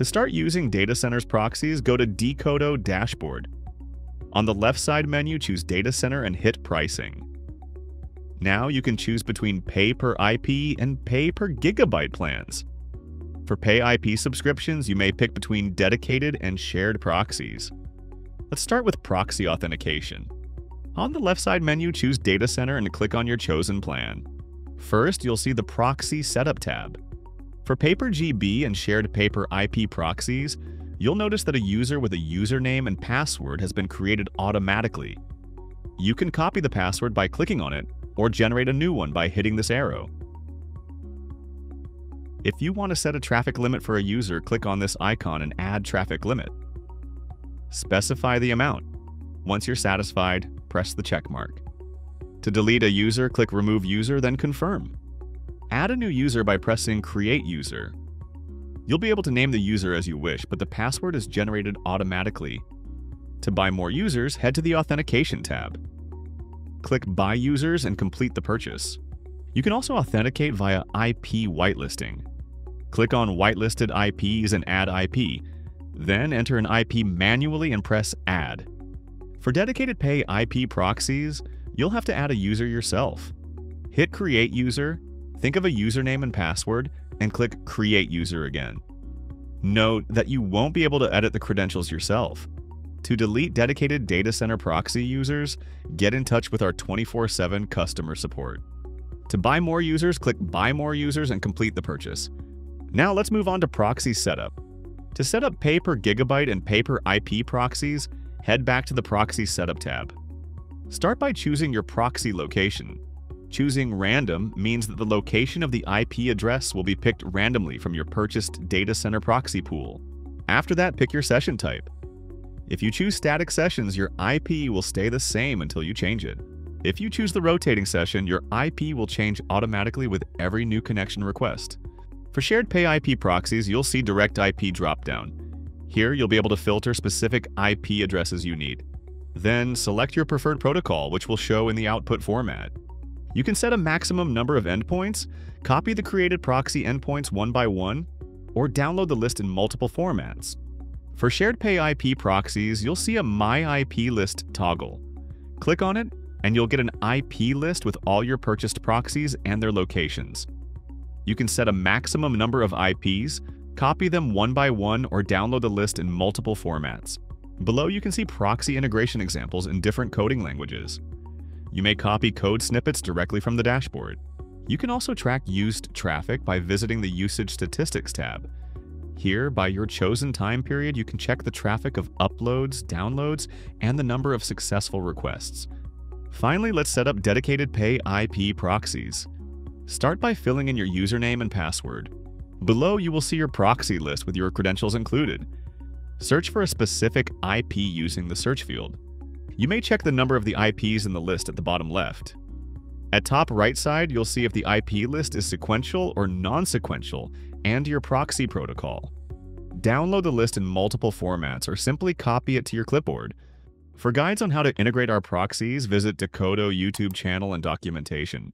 To start using data centers proxies, go to Decodo Dashboard. On the left side menu, choose Data Center and hit Pricing. Now you can choose between pay per IP and pay per gigabyte plans. For pay IP subscriptions, you may pick between dedicated and shared proxies. Let's start with proxy authentication. On the left side menu, choose Data Center and click on your chosen plan. First, you'll see the Proxy Setup tab. For pay per GB and shared pay per IP proxies, you'll notice that a user with a username and password has been created automatically. You can copy the password by clicking on it, or generate a new one by hitting this arrow. If you want to set a traffic limit for a user, click on this icon and add traffic limit. Specify the amount. Once you're satisfied, press the check mark. To delete a user, click Remove User, then Confirm. Add a new user by pressing Create User. You'll be able to name the user as you wish, but the password is generated automatically. To buy more users, head to the Authentication tab. Click Buy Users and complete the purchase. You can also authenticate via IP whitelisting. Click on Whitelisted IPs and add IP, then enter an IP manually and press Add. For dedicated pay IP proxies, you'll have to add a user yourself. Hit Create User, think of a username and password, and click Create User again. Note that you won't be able to edit the credentials yourself. To delete dedicated data center proxy users, get in touch with our 24-7 customer support. To buy more users, click Buy More Users and complete the purchase. Now let's move on to proxy setup. To set up pay per gigabyte and pay per IP proxies, head back to the Proxy Setup tab. Start by choosing your proxy location. Choosing random means that the location of the IP address will be picked randomly from your purchased data center proxy pool. After that, pick your session type. If you choose static sessions, your IP will stay the same until you change it. If you choose the rotating session, your IP will change automatically with every new connection request. For shared pay IP proxies, you'll see Direct IP dropdown. Here, you'll be able to filter specific IP addresses you need. Then, select your preferred protocol, which will show in the output format. You can set a maximum number of endpoints, copy the created proxy endpoints one by one, or download the list in multiple formats. For shared pay IP proxies, you'll see a My IP list toggle. Click on it, and you'll get an IP list with all your purchased proxies and their locations. You can set a maximum number of IPs, copy them one by one, or download the list in multiple formats. Below you can see proxy integration examples in different coding languages. You may copy code snippets directly from the dashboard. You can also track used traffic by visiting the Usage Statistics tab. Here, by your chosen time period, you can check the traffic of uploads, downloads, and the number of successful requests. Finally, let's set up dedicated pay IP proxies. Start by filling in your username and password. Below, you will see your proxy list with your credentials included. Search for a specific IP using the search field. You may check the number of the IPs in the list at the bottom left. At top right side, you'll see if the IP list is sequential or non-sequential and your proxy protocol. Download the list in multiple formats or simply copy it to your clipboard. For guides on how to integrate our proxies, visit Decodo YouTube channel and documentation.